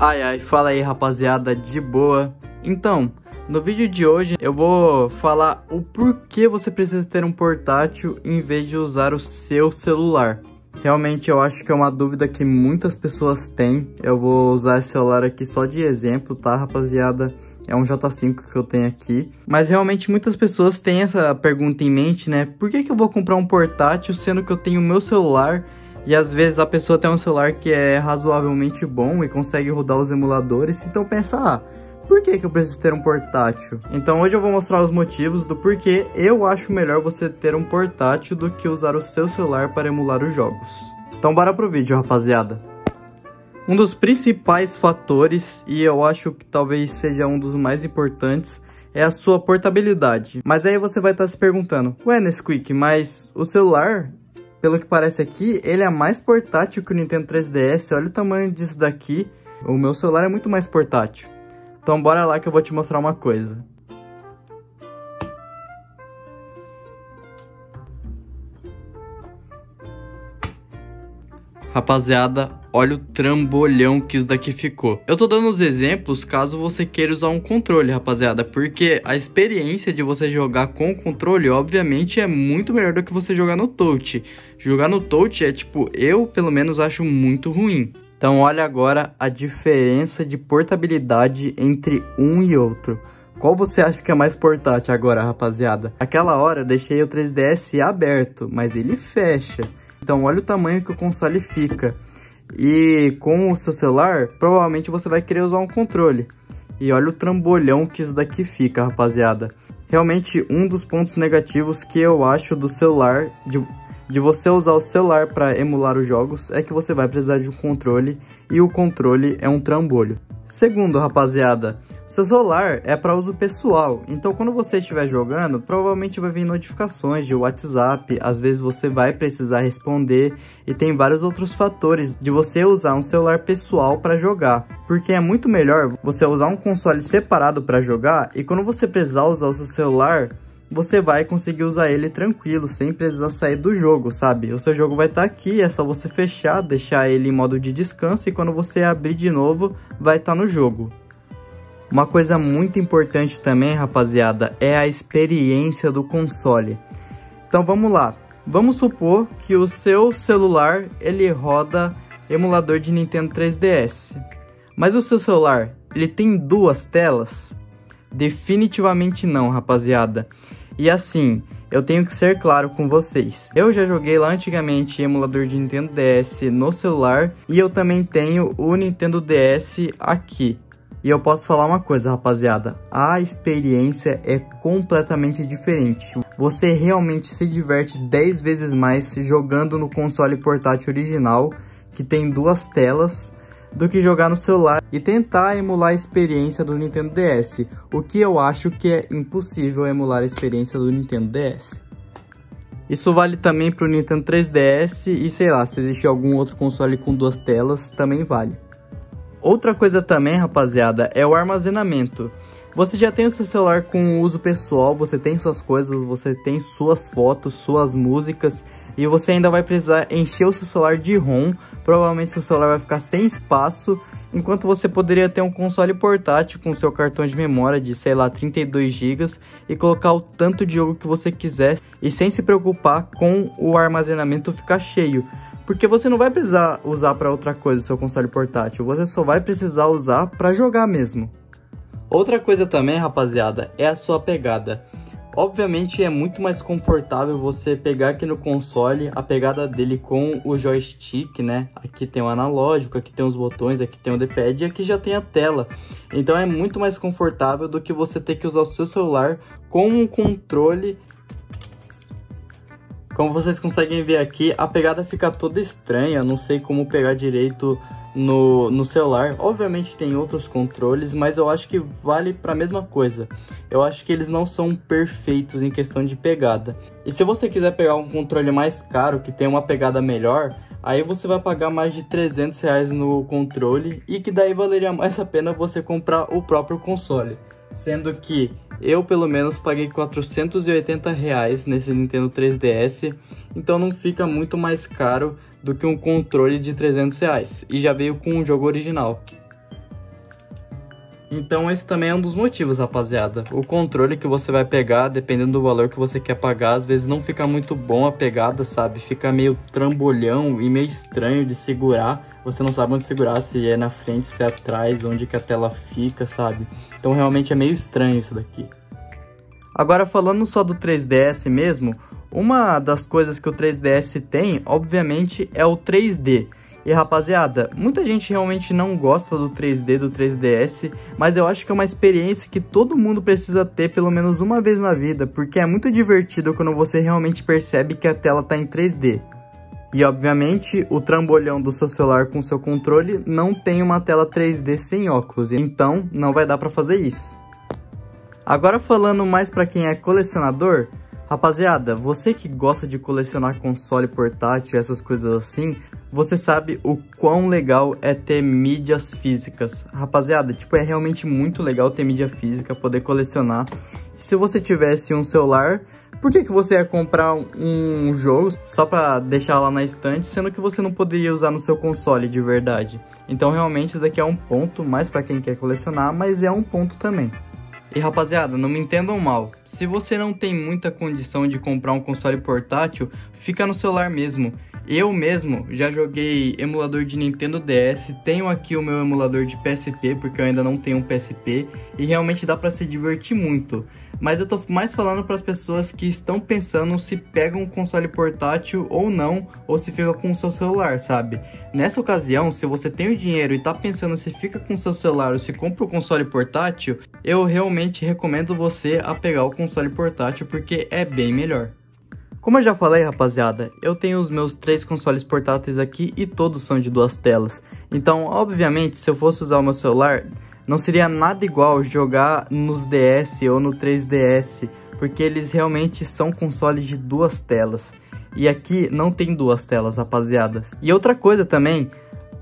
Ai ai, fala aí rapaziada, de boa. Então, no vídeo de hoje eu vou falar o porquê você precisa ter um portátil em vez de usar o seu celular. Realmente eu acho que é uma dúvida que muitas pessoas têm. Eu vou usar esse celular aqui só de exemplo, tá rapaziada? É um J5 que eu tenho aqui. Mas realmente muitas pessoas têm essa pergunta em mente, né? Por que, que eu vou comprar um portátil sendo que eu tenho o meu celular e às vezes a pessoa tem um celular que é razoavelmente bom e consegue rodar os emuladores, então pensa, ah, por que, que eu preciso ter um portátil? Então hoje eu vou mostrar os motivos do porquê eu acho melhor você ter um portátil do que usar o seu celular para emular os jogos. Então bora pro vídeo, rapaziada. Um dos principais fatores, e eu acho que talvez seja um dos mais importantes, é a sua portabilidade. Mas aí você vai estar se perguntando, ué Nesquik, mas o celular pelo que parece aqui, ele é mais portátil que o Nintendo 3DS. Olha o tamanho disso daqui. O meu celular é muito mais portátil. Então bora lá que eu vou te mostrar uma coisa. Rapaziada, olha o trambolhão que isso daqui ficou. Eu tô dando os exemplos caso você queira usar um controle, rapaziada, porque a experiência de você jogar com o controle, obviamente, é muito melhor do que você jogar no touch. Jogar no touch é tipo, eu pelo menos acho muito ruim. Então olha agora a diferença de portabilidade entre um e outro. Qual você acha que é mais portátil agora, rapaziada? Aquela hora eu deixei o 3DS aberto, mas ele fecha. Então olha o tamanho que o console fica. E com o seu celular, provavelmente você vai querer usar um controle. E olha o trambolhão que isso daqui fica, rapaziada. Realmente um dos pontos negativos que eu acho do celular, de, de você usar o celular para emular os jogos, é que você vai precisar de um controle e o controle é um trambolho. Segundo, rapaziada, seu celular é para uso pessoal, então quando você estiver jogando, provavelmente vai vir notificações de WhatsApp, às vezes você vai precisar responder e tem vários outros fatores de você usar um celular pessoal para jogar, porque é muito melhor você usar um console separado para jogar e quando você precisar usar o seu celular, você vai conseguir usar ele tranquilo, sem precisar sair do jogo, sabe? O seu jogo vai estar tá aqui, é só você fechar, deixar ele em modo de descanso e quando você abrir de novo, vai estar tá no jogo. Uma coisa muito importante também, rapaziada, é a experiência do console. Então vamos lá. Vamos supor que o seu celular ele roda emulador de Nintendo 3DS. Mas o seu celular, ele tem duas telas? Definitivamente não, rapaziada. E assim, eu tenho que ser claro com vocês. Eu já joguei lá antigamente emulador de Nintendo DS no celular e eu também tenho o Nintendo DS aqui. E eu posso falar uma coisa, rapaziada, a experiência é completamente diferente. Você realmente se diverte 10 vezes mais jogando no console portátil original, que tem duas telas, do que jogar no celular e tentar emular a experiência do Nintendo DS, o que eu acho que é impossível emular a experiência do Nintendo DS. Isso vale também para o Nintendo 3DS e sei lá, se existe algum outro console com duas telas, também vale. Outra coisa também, rapaziada, é o armazenamento. Você já tem o seu celular com uso pessoal, você tem suas coisas, você tem suas fotos, suas músicas e você ainda vai precisar encher o seu celular de ROM. Provavelmente seu celular vai ficar sem espaço, enquanto você poderia ter um console portátil com seu cartão de memória de, sei lá, 32 GB e colocar o tanto de jogo que você quiser e sem se preocupar com o armazenamento ficar cheio. Porque você não vai precisar usar para outra coisa o seu console portátil, você só vai precisar usar para jogar mesmo. Outra coisa também, rapaziada, é a sua pegada. Obviamente é muito mais confortável você pegar aqui no console a pegada dele com o joystick, né? Aqui tem o analógico, aqui tem os botões, aqui tem o D-pad e aqui já tem a tela. Então é muito mais confortável do que você ter que usar o seu celular com um controle como vocês conseguem ver aqui, a pegada fica toda estranha, não sei como pegar direito no, no celular. Obviamente tem outros controles, mas eu acho que vale para a mesma coisa. Eu acho que eles não são perfeitos em questão de pegada. E se você quiser pegar um controle mais caro, que tem uma pegada melhor, aí você vai pagar mais de 300 reais no controle e que daí valeria mais a pena você comprar o próprio console. sendo que eu pelo menos paguei 480 reais nesse Nintendo 3DS, então não fica muito mais caro do que um controle de 300 reais, e já veio com o jogo original. Então esse também é um dos motivos, rapaziada. O controle que você vai pegar, dependendo do valor que você quer pagar, às vezes não fica muito bom a pegada, sabe? Fica meio trambolhão e meio estranho de segurar. Você não sabe onde segurar, se é na frente, se é atrás, onde que a tela fica, sabe? Então realmente é meio estranho isso daqui. Agora falando só do 3DS mesmo, uma das coisas que o 3DS tem, obviamente, é o 3D. E rapaziada, muita gente realmente não gosta do 3D do 3DS, mas eu acho que é uma experiência que todo mundo precisa ter pelo menos uma vez na vida, porque é muito divertido quando você realmente percebe que a tela está em 3D. E obviamente, o trambolhão do seu celular com seu controle não tem uma tela 3D sem óculos, então não vai dar para fazer isso. Agora falando mais para quem é colecionador, Rapaziada, você que gosta de colecionar console portátil e essas coisas assim, você sabe o quão legal é ter mídias físicas. Rapaziada, tipo, é realmente muito legal ter mídia física, poder colecionar. Se você tivesse um celular, por que, que você ia comprar um jogo só pra deixar lá na estante, sendo que você não poderia usar no seu console de verdade? Então realmente isso daqui é um ponto, mais pra quem quer colecionar, mas é um ponto também. E rapaziada, não me entendam mal, se você não tem muita condição de comprar um console portátil, fica no celular mesmo. Eu mesmo já joguei emulador de Nintendo DS, tenho aqui o meu emulador de PSP, porque eu ainda não tenho um PSP, e realmente dá para se divertir muito. Mas eu tô mais falando para as pessoas que estão pensando se pegam um console portátil ou não, ou se fica com o seu celular, sabe? Nessa ocasião, se você tem o dinheiro e tá pensando se fica com o seu celular ou se compra o console portátil, eu realmente recomendo você a pegar o console portátil porque é bem melhor. Como eu já falei, rapaziada, eu tenho os meus três consoles portáteis aqui e todos são de duas telas. Então, obviamente, se eu fosse usar o meu celular, não seria nada igual jogar nos DS ou no 3DS, porque eles realmente são consoles de duas telas. E aqui não tem duas telas, rapaziada. E outra coisa também,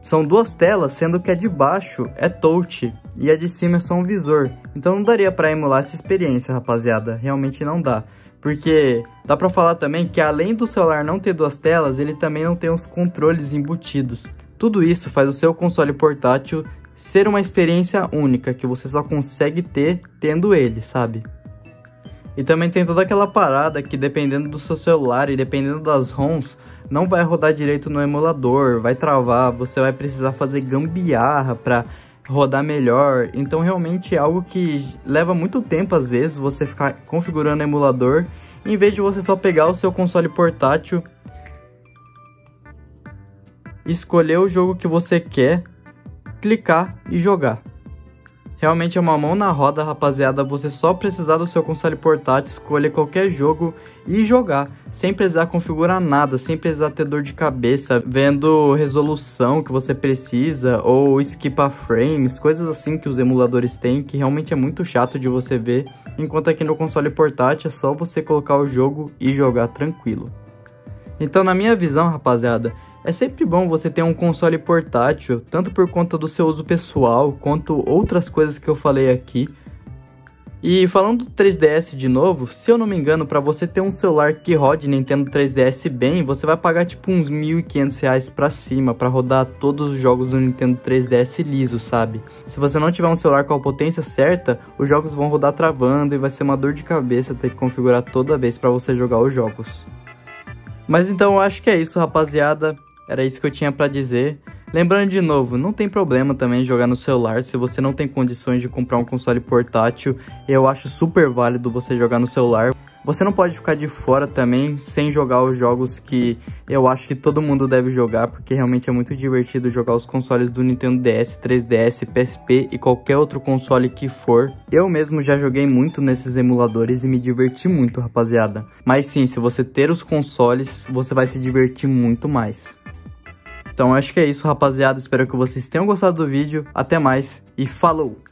são duas telas, sendo que a de baixo é touch e a de cima é só um visor. Então não daria para emular essa experiência, rapaziada. Realmente não dá. Porque dá para falar também que além do celular não ter duas telas, ele também não tem os controles embutidos. Tudo isso faz o seu console portátil ser uma experiência única que você só consegue ter tendo ele, sabe? E também tem toda aquela parada que dependendo do seu celular e dependendo das ROMs, não vai rodar direito no emulador, vai travar, você vai precisar fazer gambiarra para rodar melhor. Então realmente é algo que leva muito tempo às vezes você ficar configurando o emulador, em vez de você só pegar o seu console portátil, escolher o jogo que você quer, clicar e jogar. Realmente é uma mão na roda, rapaziada. Você só precisar do seu console portátil, escolher qualquer jogo e jogar. Sem precisar configurar nada, sem precisar ter dor de cabeça, vendo resolução que você precisa ou skipar frames, coisas assim que os emuladores têm, que realmente é muito chato de você ver. Enquanto aqui no console portátil é só você colocar o jogo e jogar tranquilo. Então, na minha visão, rapaziada, é sempre bom você ter um console portátil, tanto por conta do seu uso pessoal, quanto outras coisas que eu falei aqui. E falando do 3DS de novo, se eu não me engano, para você ter um celular que rode Nintendo 3DS bem, você vai pagar tipo uns 1.500 reais pra cima para rodar todos os jogos do Nintendo 3DS liso, sabe? Se você não tiver um celular com a potência certa, os jogos vão rodar travando e vai ser uma dor de cabeça ter que configurar toda vez para você jogar os jogos. Mas então eu acho que é isso, rapaziada. Era isso que eu tinha para dizer. Lembrando de novo, não tem problema também jogar no celular, se você não tem condições de comprar um console portátil, eu acho super válido você jogar no celular. Você não pode ficar de fora também sem jogar os jogos que eu acho que todo mundo deve jogar, porque realmente é muito divertido jogar os consoles do Nintendo DS, 3DS, PSP e qualquer outro console que for. Eu mesmo já joguei muito nesses emuladores e me diverti muito, rapaziada. Mas sim, se você ter os consoles, você vai se divertir muito mais. Então acho que é isso, rapaziada. Espero que vocês tenham gostado do vídeo. Até mais e falou!